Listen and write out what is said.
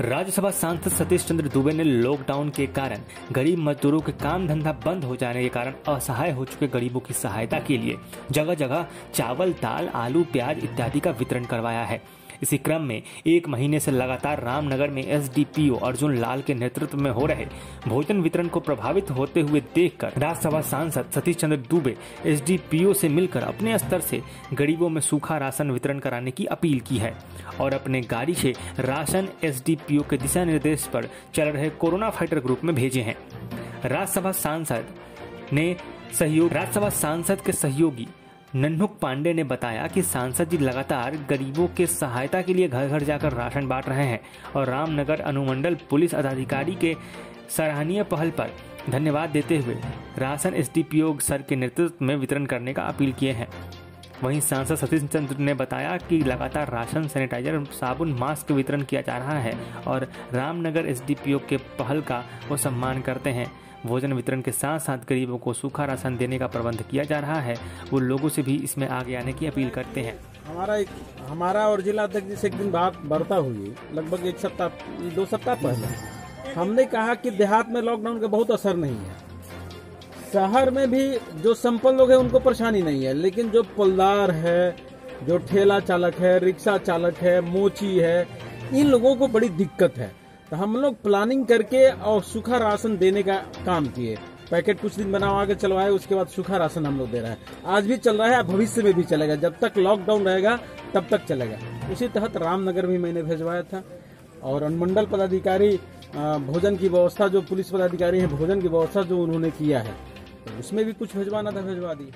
राज्यसभा सांसद सतीश चंद्र दुबे ने लॉकडाउन के कारण गरीब मजदूरों के काम धंधा बंद हो जाने के कारण असहाय हो चुके गरीबों की सहायता के लिए जगह जगह चावल, दाल, आलू, प्याज इत्यादि का वितरण करवाया है। इसी क्रम में एक महीने से लगातार रामनगर में एसडीपीओ अर्जुन लाल के नेतृत्व में हो रहे भोजन वितरण को प्रभावित होते हुए देखकर राज्यसभा सांसद सतीश चंद्र दुबे एसडीपीओ से मिलकर अपने स्तर से गरीबों में सूखा राशन वितरण कराने की अपील की है और अपने गाड़ी से राशन एसडीपीओ के दिशा निर्देश पर चल रहे कोरोना फाइटर ग्रुप में भेजे हैं। राज्यसभा सांसद ने सहयोग राज्यसभा सांसद के सहयोगी नन्हुक पांडे ने बताया कि सांसद जी लगातार गरीबों के सहायता के लिए घर घर जाकर राशन बांट रहे हैं और रामनगर अनुमंडल पुलिस अधिकारी के सराहनीय पहल पर धन्यवाद देते हुए राशन एसडीपीओ सर के नेतृत्व में वितरण करने का अपील किए हैं। वहीं सांसद सतीश चंद्र ने बताया कि लगातार राशन, सैनिटाइजर साबुन मास्क वितरण किया जा रहा है और रामनगर एसडीपीओ के पहल का वो सम्मान करते हैं। भोजन वितरण के साथ साथ गरीबों को सूखा राशन देने का प्रबंध किया जा रहा है। वो लोगों से भी इसमें आगे आने की अपील करते हैं। हमारा एक, हमारा और जिला अध्यक्ष एक दिन बात वार्ता हुई, लगभग एक सप्ताह, दो सप्ताह पहले। हमने कहा कि देहात में लॉकडाउन का बहुत असर नहीं है। शहर में भी जो संपन्न लोग हैं, उनको परेशानी नहीं है। लेकिन जो पलदार है, जो ठेला चालक है, रिक्शा चालक है, मोची है, इन लोगों को बड़ी दिक्कत है। तो हम लोग प्लानिंग करके और सूखा राशन देने का काम किए। पैकेट कुछ दिन बनवा के चलवाए, उसके बाद सूखा राशन हम लोग दे रहे हैं। आज भी चल रहा है, भविष्य में भी चलेगा। जब तक लॉकडाउन रहेगा, तब तक चलेगा। उसी तहत रामनगर भी मैंने भेजवाया था। और अनुमंडल पदाधिकारी भोजन की व्यवस्था, जो पुलिस पदाधिकारी हैं, भोजन की व्यवस्था जो उन्होंने किया है उसमें भी कुछ भिजवाना था भिजवा दी।